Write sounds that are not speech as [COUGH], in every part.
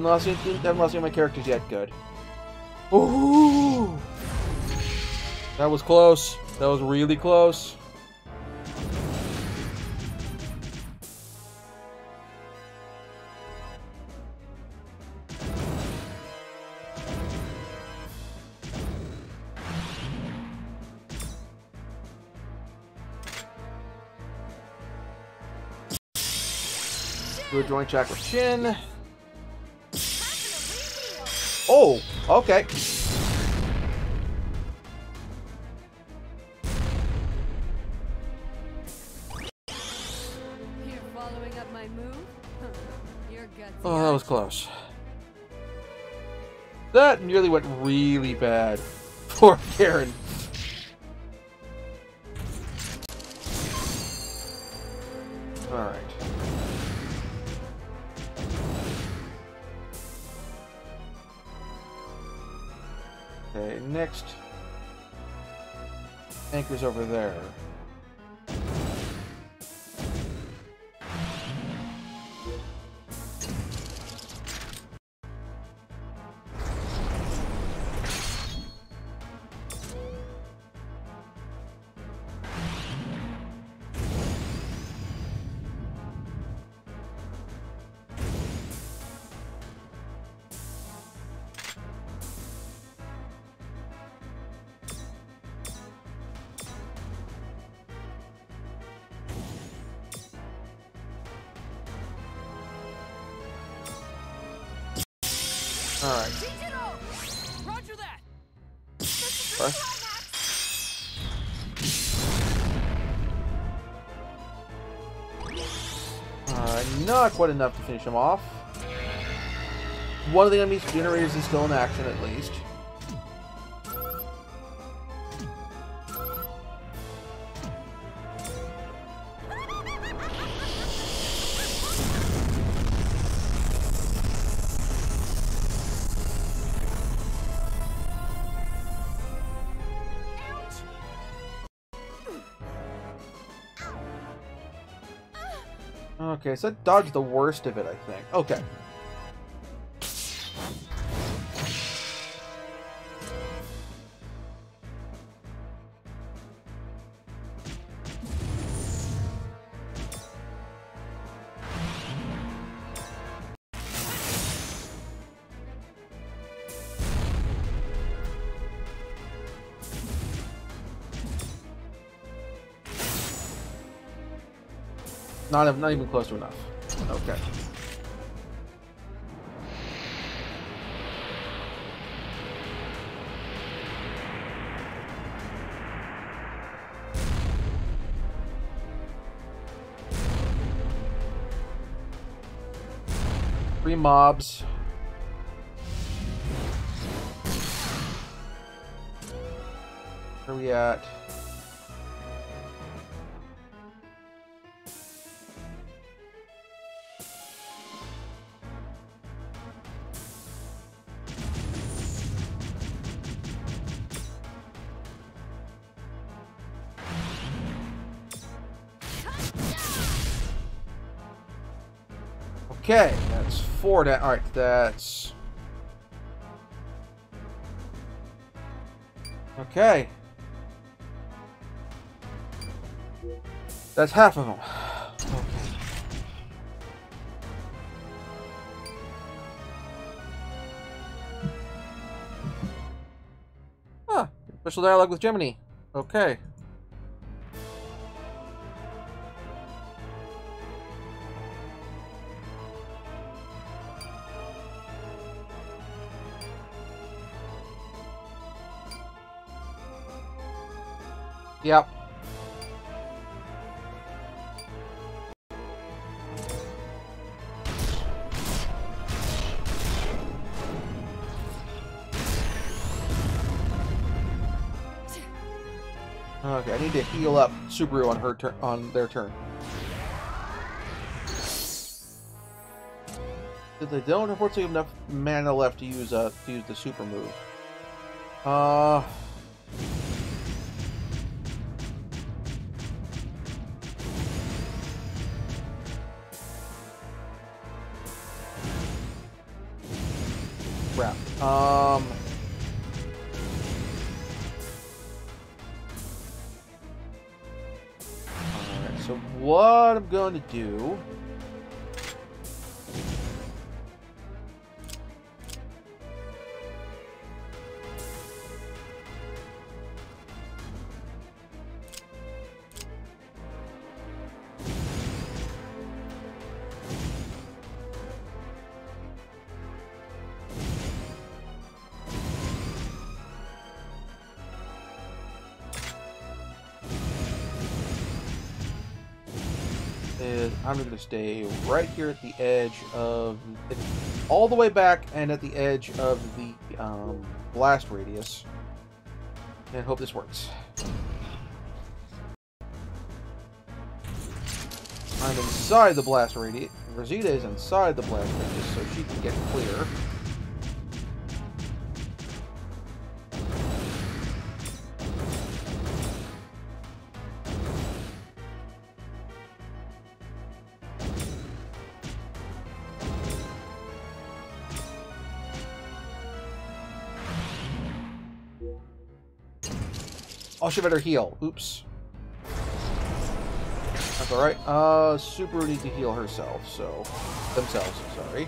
Didn't lost any, haven't of my characters yet. Good. Ooh! That was close. That was really close. Do a joint check with Shin. Okay. You're following up my move? [LAUGHS] Your guts. Oh, that was close. That nearly went really bad. [LAUGHS] Poor Karen. Over there. Alright. What? Uh, not quite enough to finish him off. One of the enemy's generators is still in action, at least. Okay, so that dodged the worst of it, I think. Okay. Not, not even close to enough. Okay. Three mobs. Where are we at? Okay, that's four down. Alright, that's... Okay. That's half of them. Okay. Ah, special dialogue with Gemini. Okay. Yep. Okay, I need to heal up Subaru on her turn on their turn. They don't unfortunately have enough mana left to use uh to use the super move. Uh going to do. I'm going to stay right here at the edge of, all the way back and at the edge of the um, blast radius, and hope this works. I'm inside the blast radius. Rosita is inside the blast radius, so she can get clear. Oh, she better heal. Oops. That's alright. Uh, Subaru need to heal herself, so... Themselves, sorry.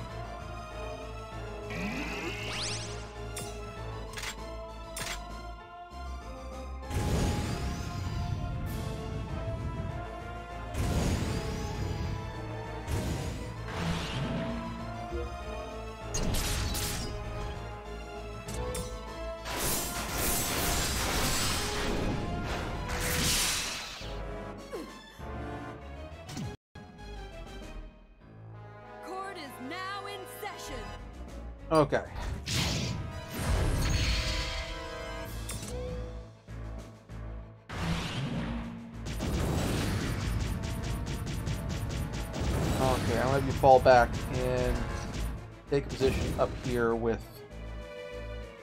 Back and take a position up here with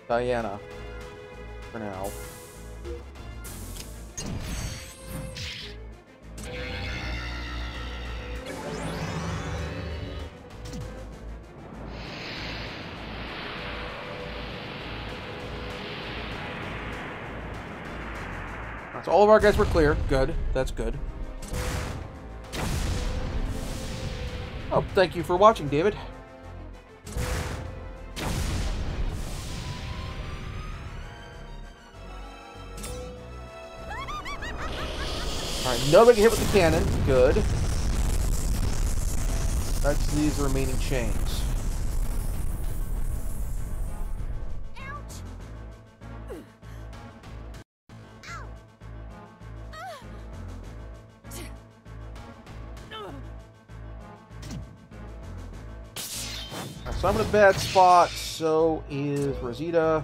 Diana for now. So all of our guys were clear. Good. That's good. Oh, thank you for watching, David. Alright, nobody hit with the cannon. Good. That's these remaining chains. So I'm in a bad spot, so is Rosita.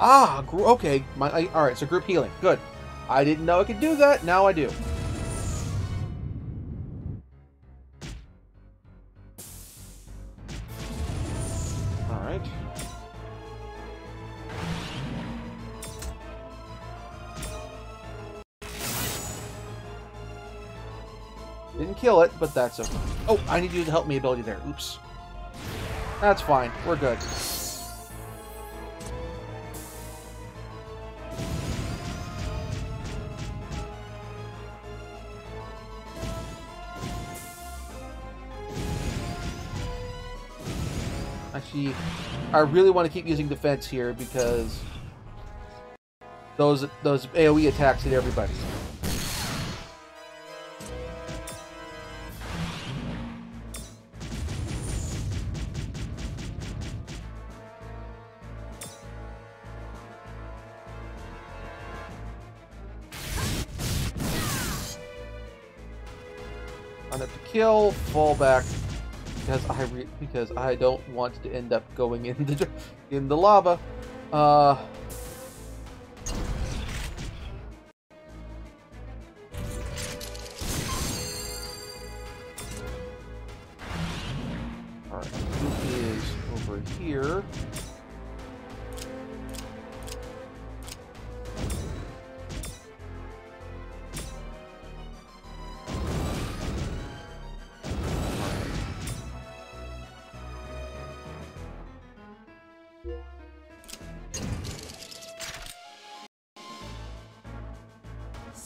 Ah, okay. My, I, all right, so group healing. Good. I didn't know I could do that. Now I do. But that's okay. Oh, I need you to help me ability there. Oops. That's fine. We're good. Actually, I really want to keep using defense here because those those AoE attacks hit everybody. Fall back because I because I don't want to end up going [LAUGHS] in the in the lava. Uh.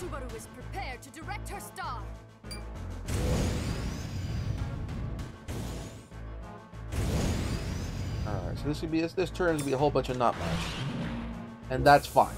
Subaru is prepared to direct her star. Alright, so this would be this, this turn to be a whole bunch of not much. And that's fine.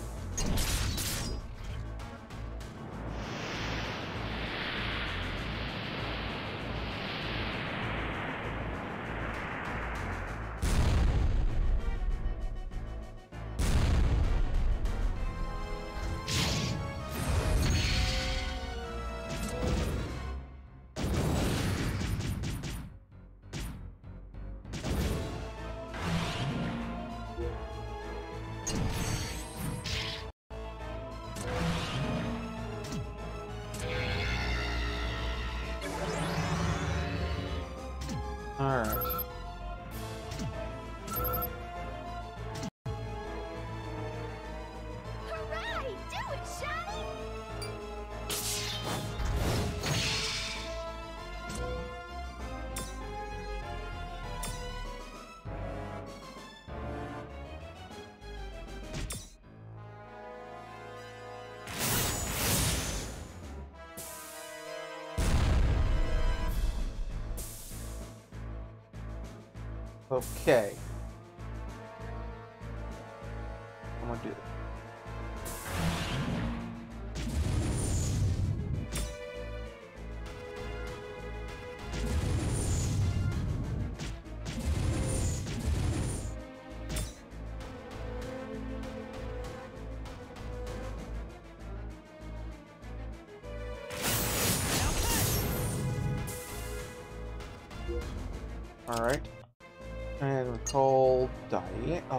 Okay.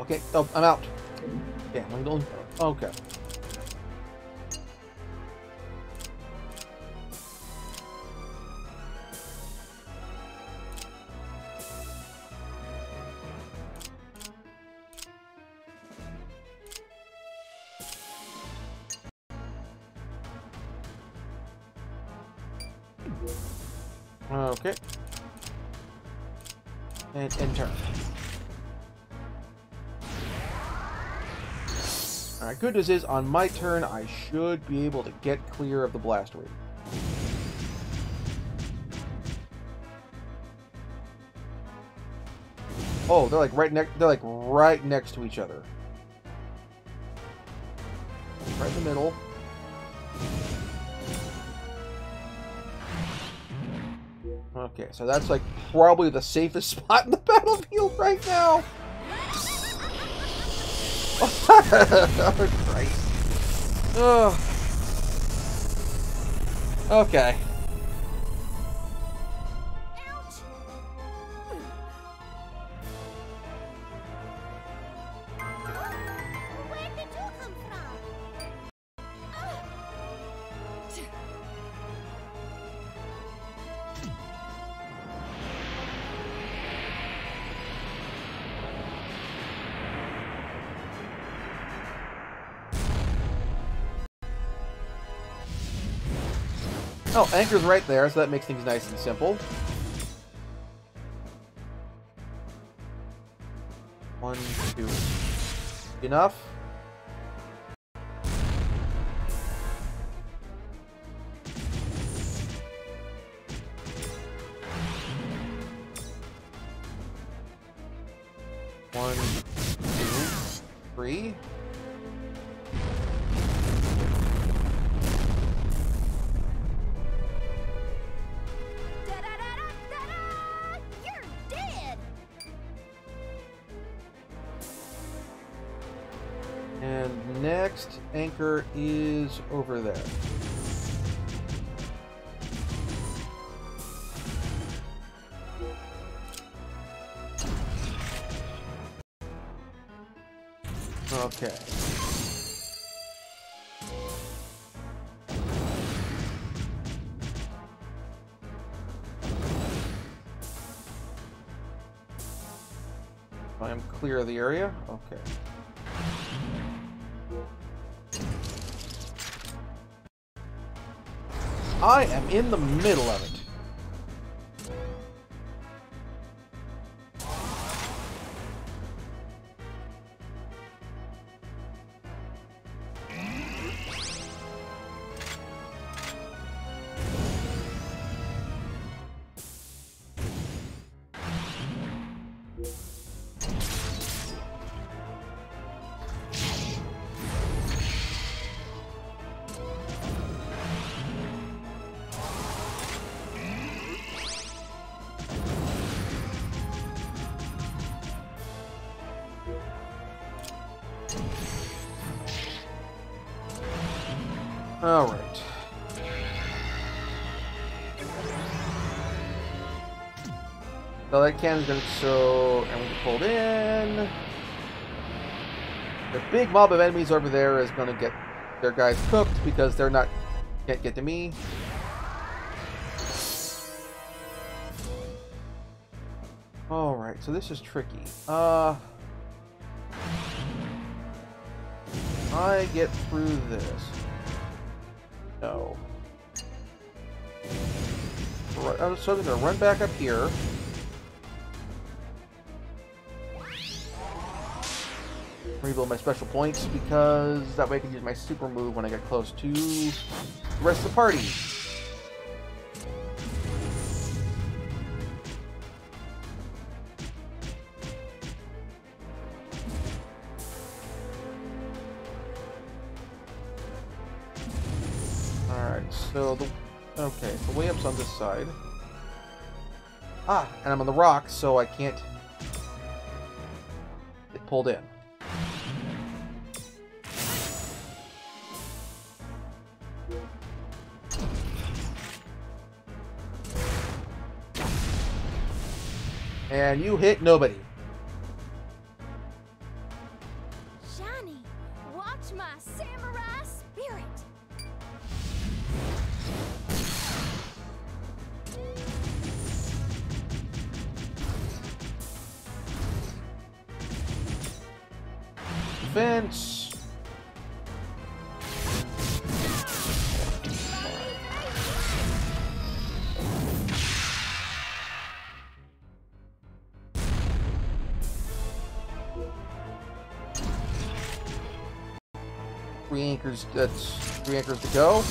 Okay, oh, I'm out. Yeah, I'm going. Okay. Okay. And end good news is, on my turn, I should be able to get clear of the blast rate. Oh, they're like right next. They're like right next to each other. Right in the middle. Okay, so that's like probably the safest [LAUGHS] spot in the battlefield right now. [LAUGHS] oh, Christ. Ugh. Okay. Oh, anchor's right there, so that makes things nice and simple. One, two. Enough? Is over there. Okay. I am clear of the area? Okay. I am in the middle of it. That cannon's gonna so and we get pulled in. The big mob of enemies over there is gonna get their guys cooked because they're not can't get to me. Alright, so this is tricky. Uh I get through this. No. Right, so I'm gonna run back up here. Rebuild my special points because that way I can use my super move when I get close to the rest of the party. Alright, so the okay, the way up's on this side. Ah, and I'm on the rock, so I can't get pulled in. And you hit nobody. Johnny, watch my samurai spirit. Defense. Anchors, that's three anchors to go.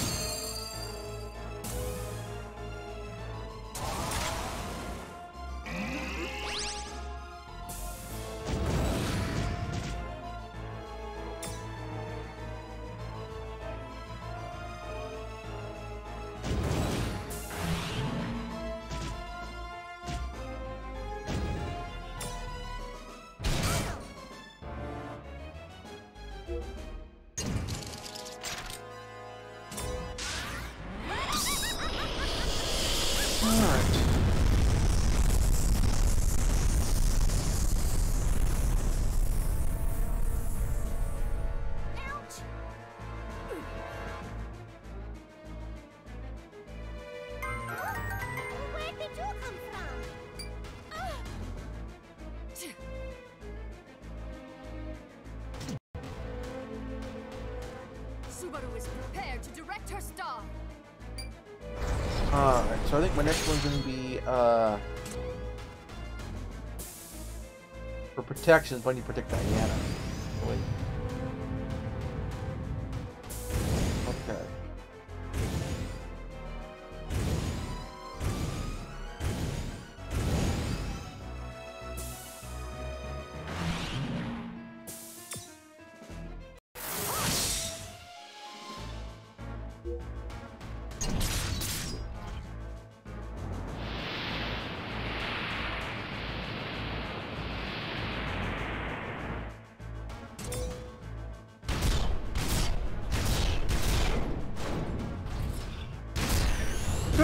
Alright. So I think my next one's gonna be, uh... For protections, when you protect Diana.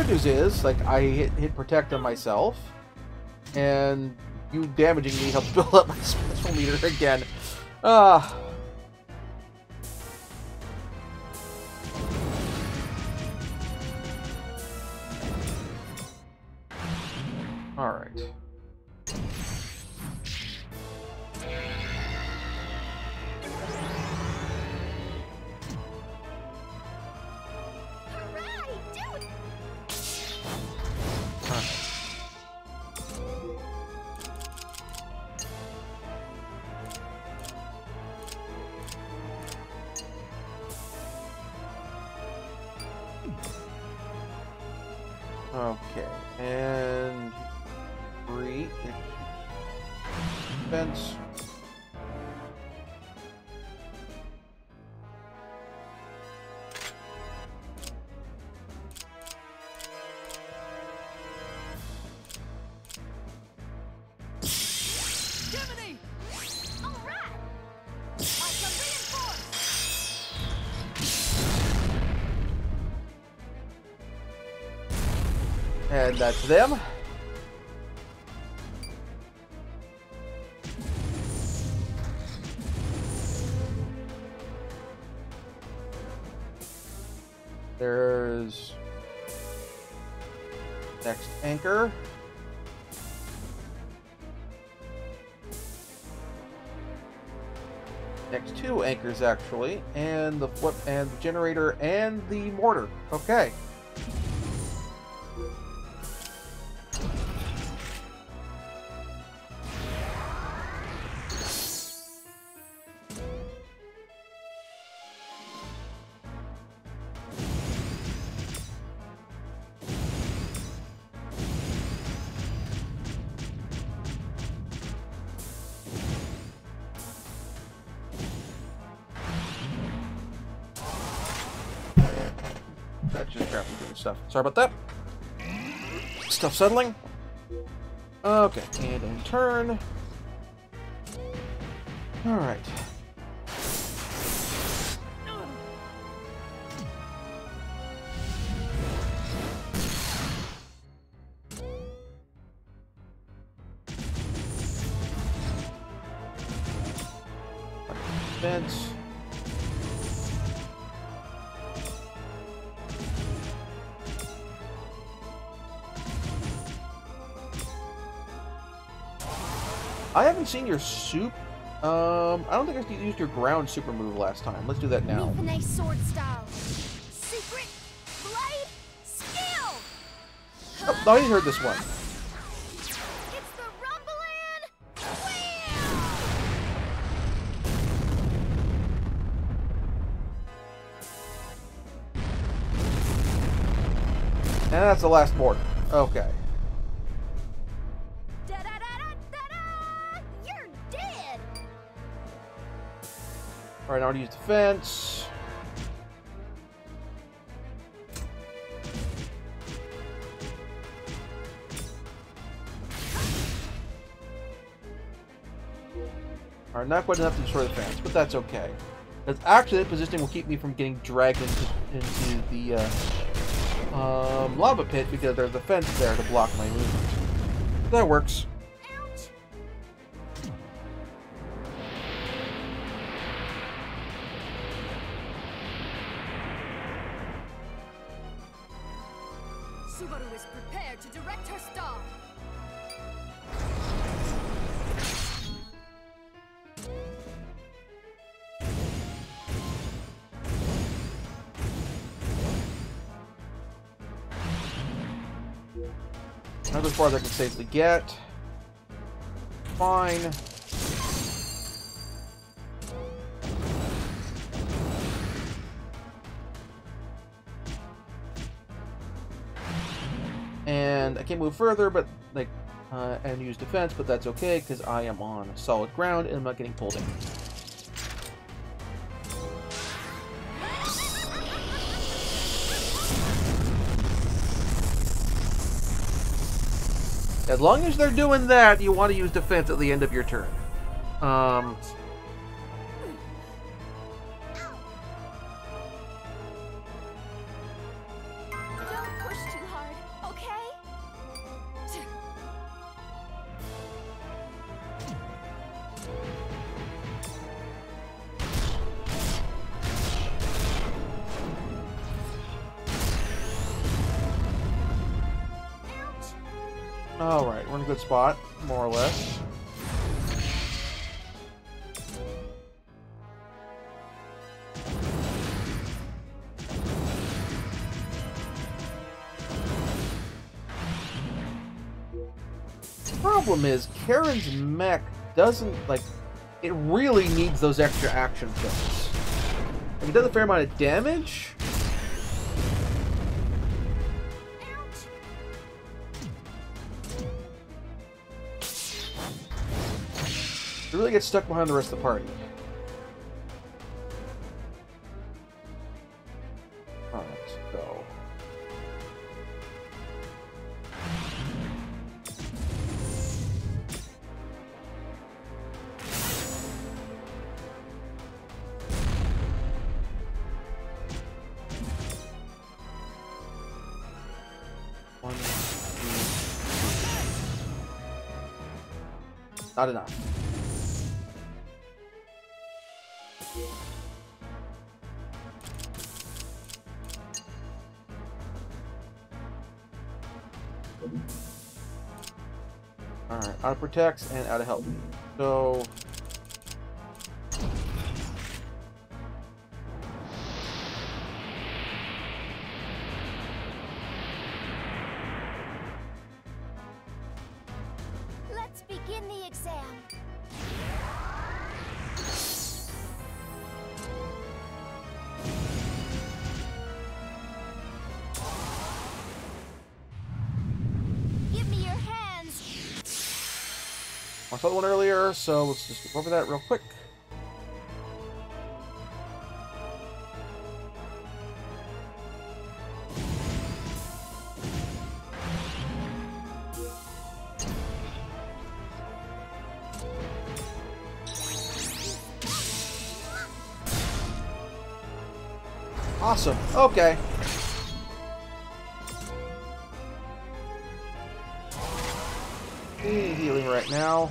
News is, like, I hit, hit protect on myself, and you damaging me helps [LAUGHS] build up my special meter again. Ah. Alright. Okay, and three defense. That's them. There's next anchor. Next two anchors actually, and the flip and the generator and the mortar. Okay. Sorry about that. Stuff settling. Okay, and in turn. Alright. Fence. I haven't seen your soup. Um, I don't think I used your ground super move last time. Let's do that now. Finesse sword style. Secret blade skill. Oh, I already heard this one. It's the rumbling. And that's the last board. Okay. Alright, now to use defense. Alright, not quite enough to destroy the fence, but that's okay. That's actually that positioning will keep me from getting dragged into, into the uh, um, lava pit because there's a fence there to block my movement. That works. As I can safely get. Fine. And I can't move further, but like, uh, and use defense, but that's okay because I am on solid ground and I'm not getting pulled in. As long as they're doing that, you want to use defense at the end of your turn. Um, good spot, more or less. Problem is, Karen's mech doesn't, like, it really needs those extra action points. Like, it does a fair amount of damage, Really they get stuck behind the rest of the party. Not enough. Alright, out of protects and out of help. So so let's just go over that real quick. Awesome. Okay. Need healing right now.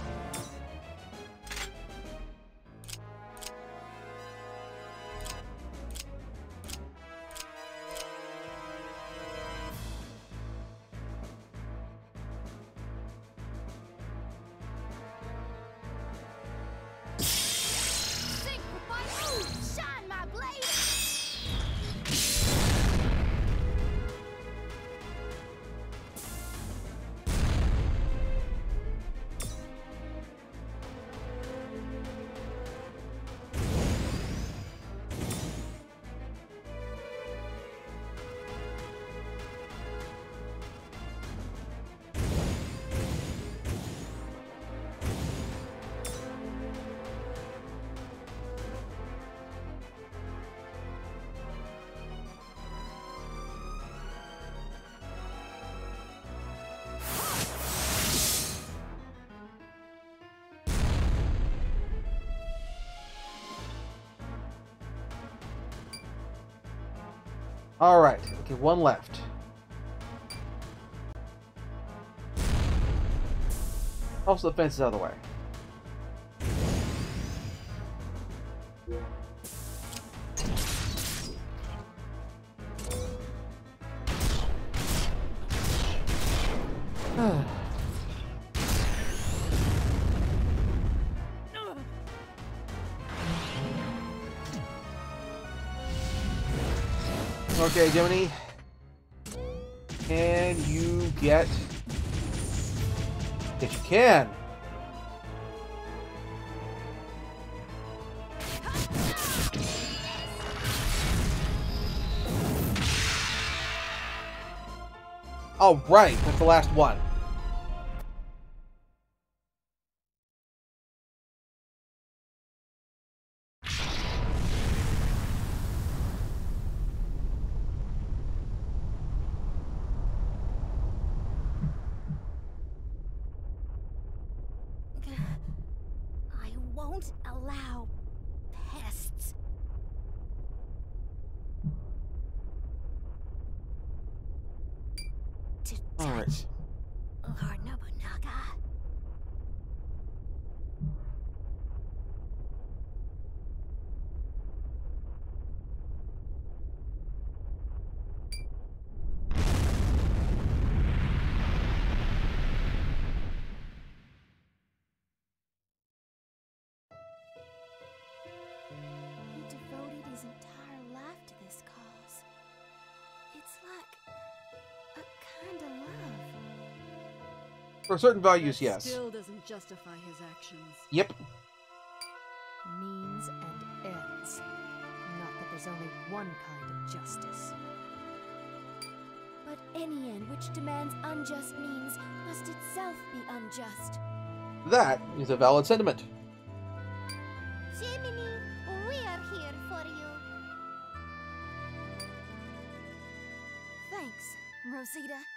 All right. Okay, one left. Also, the fence is out of the way. Okay, Gemini. Can you get... Yes, you can. Oh, right. That's the last one. For certain values, yes. Still doesn't justify his actions. Yep. means and ends. Not that there's only one kind of justice. But any end which demands unjust means must itself be unjust. That is a valid sentiment. Gemini, we are here for you. Thanks, Rosita.